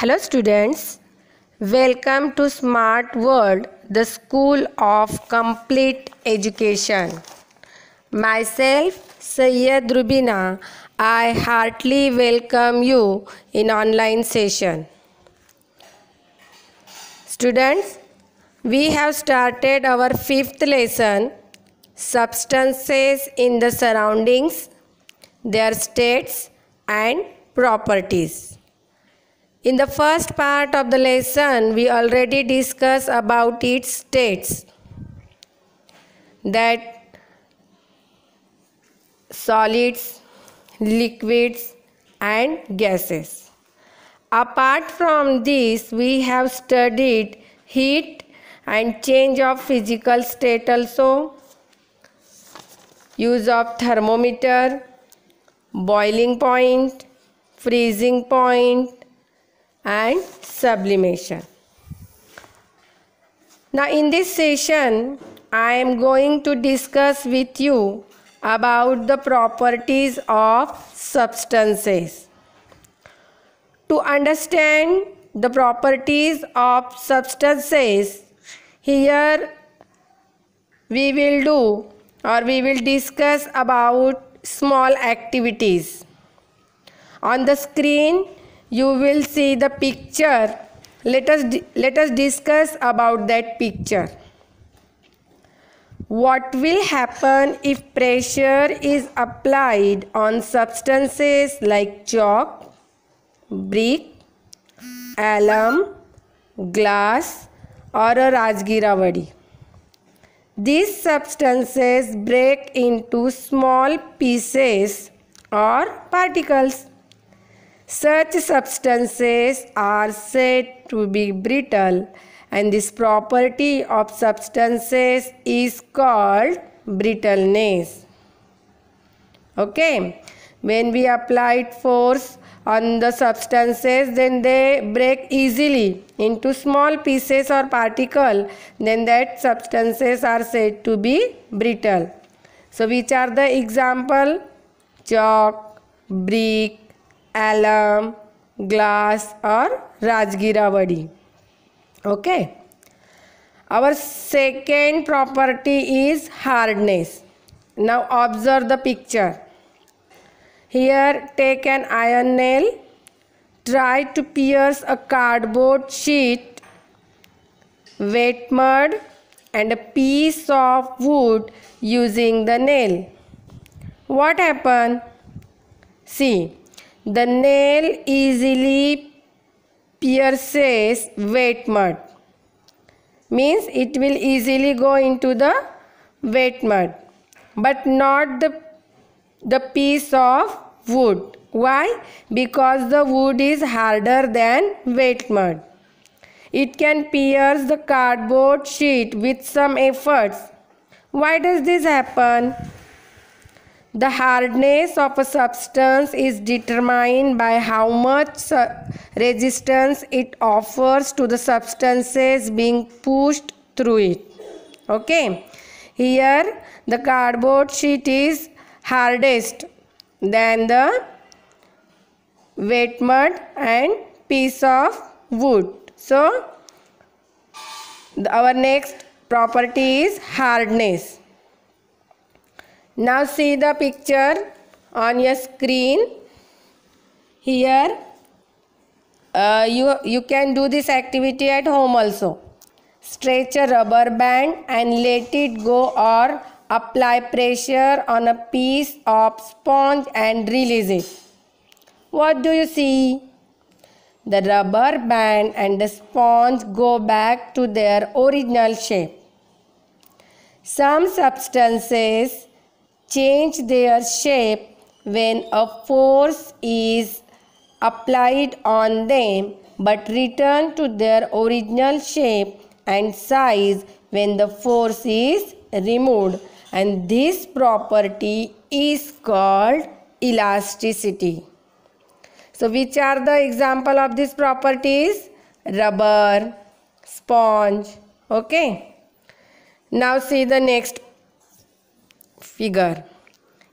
Hello students, welcome to Smart World, the School of Complete Education. Myself, Sayyed Rubina, I heartily welcome you in online session. Students, we have started our fifth lesson, substances in the surroundings, their states and properties. In the first part of the lesson, we already discussed about its states. That solids, liquids and gases. Apart from this, we have studied heat and change of physical state also, use of thermometer, boiling point, freezing point and sublimation. Now in this session I am going to discuss with you about the properties of substances. To understand the properties of substances here we will do or we will discuss about small activities. On the screen you will see the picture. Let us, let us discuss about that picture. What will happen if pressure is applied on substances like chalk, brick, alum, glass or a Rajgiravadi? These substances break into small pieces or particles. Such substances are said to be brittle and this property of substances is called brittleness. Okay, when we applied force on the substances then they break easily into small pieces or particle then that substances are said to be brittle. So which are the example? Chalk, brick, alum, glass or Rajgiravadi. Okay. Our second property is hardness. Now observe the picture. Here take an iron nail. Try to pierce a cardboard sheet, wet mud and a piece of wood using the nail. What happened? See, the nail easily pierces wet mud. Means it will easily go into the wet mud. But not the, the piece of wood. Why? Because the wood is harder than wet mud. It can pierce the cardboard sheet with some efforts. Why does this happen? The hardness of a substance is determined by how much resistance it offers to the substances being pushed through it. Okay. Here the cardboard sheet is hardest than the wet mud and piece of wood. So our next property is hardness. Now see the picture on your screen. Here uh, you, you can do this activity at home also. Stretch a rubber band and let it go or apply pressure on a piece of sponge and release it. What do you see? The rubber band and the sponge go back to their original shape. Some substances change their shape when a force is applied on them but return to their original shape and size when the force is removed and this property is called elasticity. So which are the example of these properties? Rubber, sponge, okay. Now see the next figure.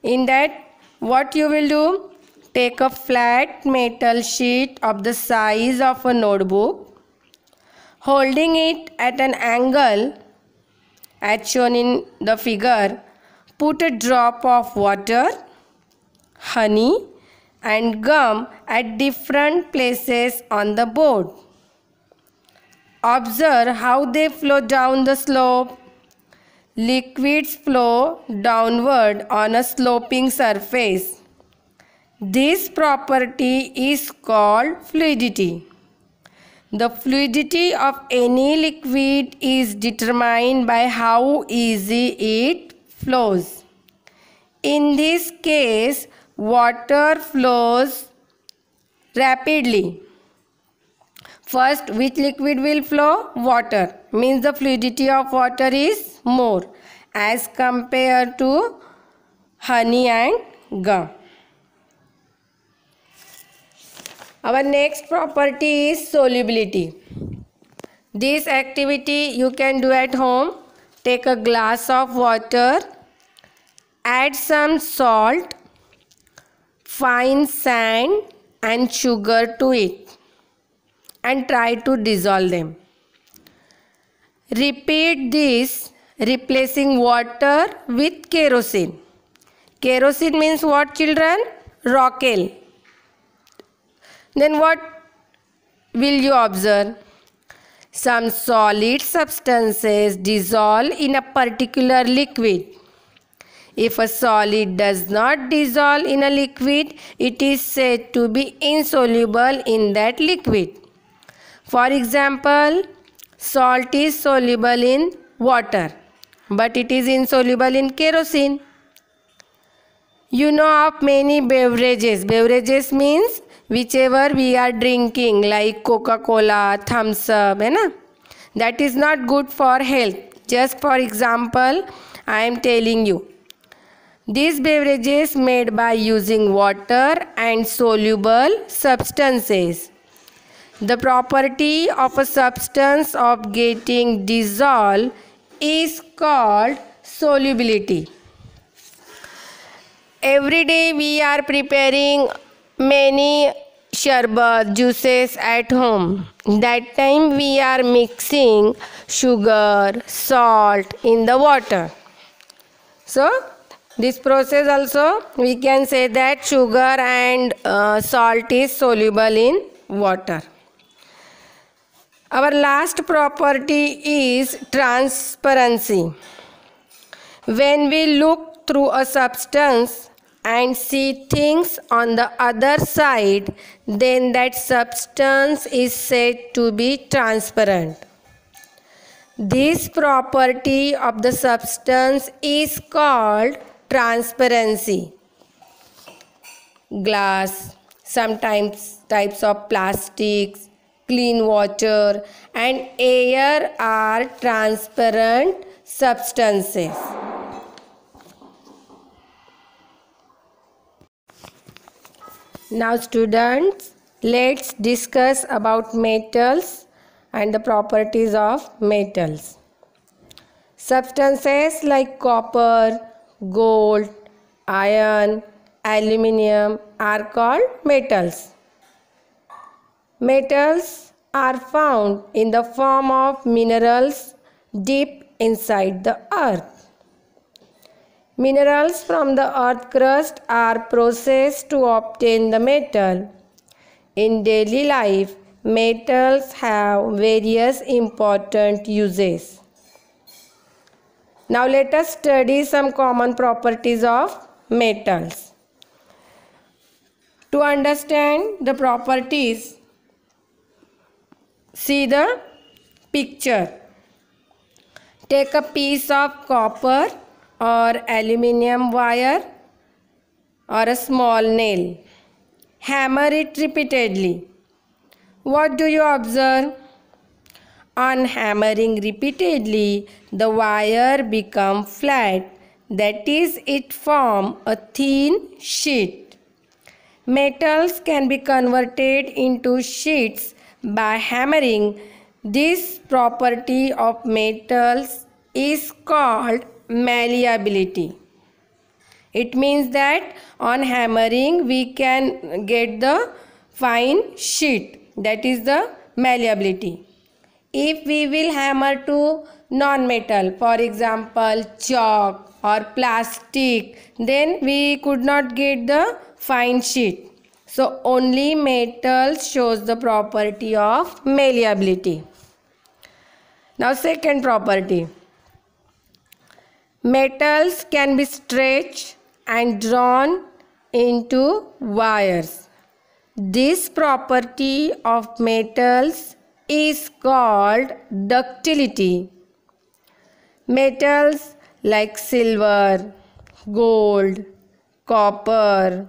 In that what you will do? Take a flat metal sheet of the size of a notebook, holding it at an angle as shown in the figure, put a drop of water, honey and gum at different places on the board. Observe how they flow down the slope. Liquids flow downward on a sloping surface. This property is called fluidity. The fluidity of any liquid is determined by how easy it flows. In this case, water flows rapidly. First, which liquid will flow? Water. Means the fluidity of water is more as compared to honey and gum. Our next property is solubility. This activity you can do at home. Take a glass of water, add some salt, fine sand and sugar to it and try to dissolve them. Repeat this replacing water with kerosene. Kerosene means what children? Rockel. Then what will you observe? Some solid substances dissolve in a particular liquid. If a solid does not dissolve in a liquid, it is said to be insoluble in that liquid. For example, salt is soluble in water, but it is insoluble in kerosene. You know of many beverages. Beverages means whichever we are drinking like coca-cola Thums Up है ना that is not good for health just for example i am telling you these beverages made by using water and soluble substances the property of a substance of getting dissolved is called solubility. Every day we are preparing many sherbet juices at home. That time we are mixing sugar salt in the water. So this process also we can say that sugar and uh, salt is soluble in water our last property is transparency when we look through a substance and see things on the other side, then that substance is said to be transparent. This property of the substance is called transparency. Glass, sometimes types of plastics, clean water and air are transparent substances. Now students, let's discuss about metals and the properties of metals. Substances like copper, gold, iron, aluminium are called metals. Metals are found in the form of minerals deep inside the earth. Minerals from the earth crust are processed to obtain the metal. In daily life, metals have various important uses. Now let us study some common properties of metals. To understand the properties, see the picture. Take a piece of copper or aluminium wire or a small nail. Hammer it repeatedly. What do you observe? On hammering repeatedly, the wire become flat. That is, it form a thin sheet. Metals can be converted into sheets by hammering. This property of metals is called malleability. It means that on hammering we can get the fine sheet that is the malleability. If we will hammer to non-metal for example chalk or plastic then we could not get the fine sheet. So only metals shows the property of malleability. Now second property. Metals can be stretched and drawn into wires. This property of metals is called ductility. Metals like silver, gold, copper,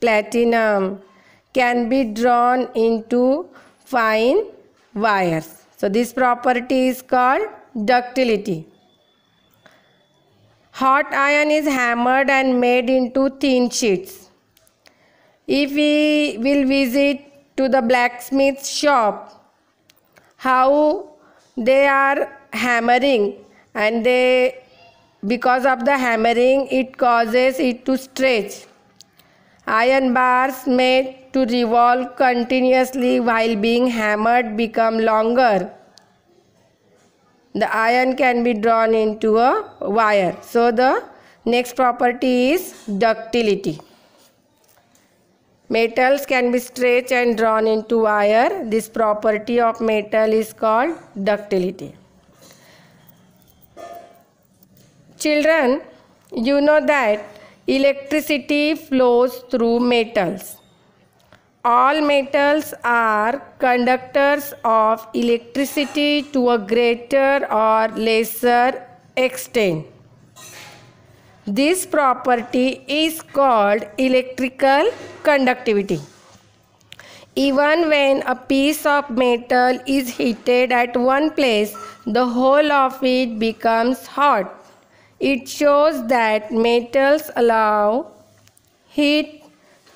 platinum can be drawn into fine wires. So this property is called ductility. Hot iron is hammered and made into thin sheets. If we will visit to the blacksmith shop, how they are hammering and they because of the hammering it causes it to stretch. Iron bars made to revolve continuously while being hammered become longer. The iron can be drawn into a wire. So the next property is ductility. Metals can be stretched and drawn into wire. This property of metal is called ductility. Children, you know that electricity flows through metals. All metals are conductors of electricity to a greater or lesser extent. This property is called electrical conductivity. Even when a piece of metal is heated at one place, the whole of it becomes hot. It shows that metals allow heat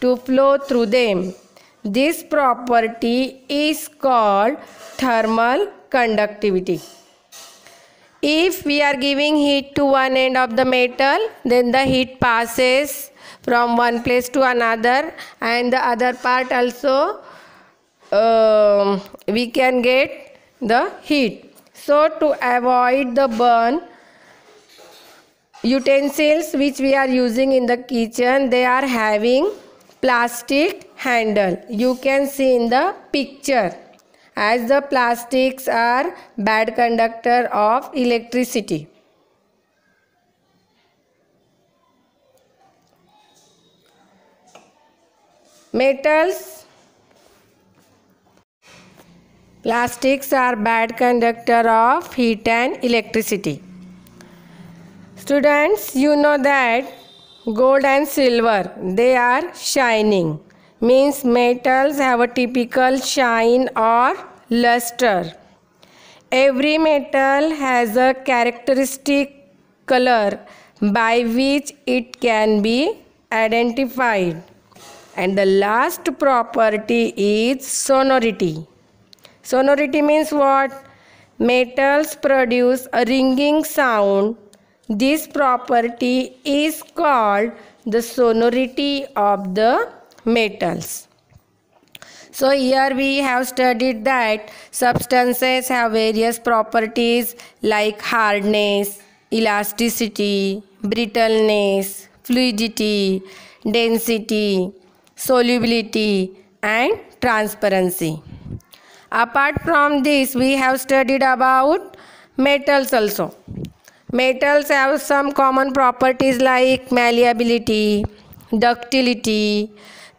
to flow through them. This property is called thermal conductivity. If we are giving heat to one end of the metal, then the heat passes from one place to another and the other part also uh, we can get the heat. So to avoid the burn, utensils which we are using in the kitchen, they are having plastic handle. You can see in the picture. As the plastics are bad conductor of electricity. Metals. Plastics are bad conductor of heat and electricity students you know that gold and silver they are shining means metals have a typical shine or luster. Every metal has a characteristic color by which it can be identified. And the last property is sonority. Sonority means what? Metals produce a ringing sound. This property is called the sonority of the metals. So here we have studied that substances have various properties like hardness, elasticity, brittleness, fluidity, density, solubility and transparency. Apart from this we have studied about metals also. Metals have some common properties like malleability, ductility,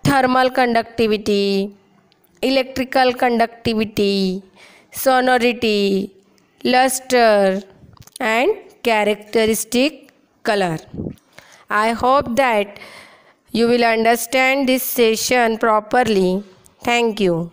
thermal conductivity, electrical conductivity, sonority, luster and characteristic color. I hope that you will understand this session properly. Thank you.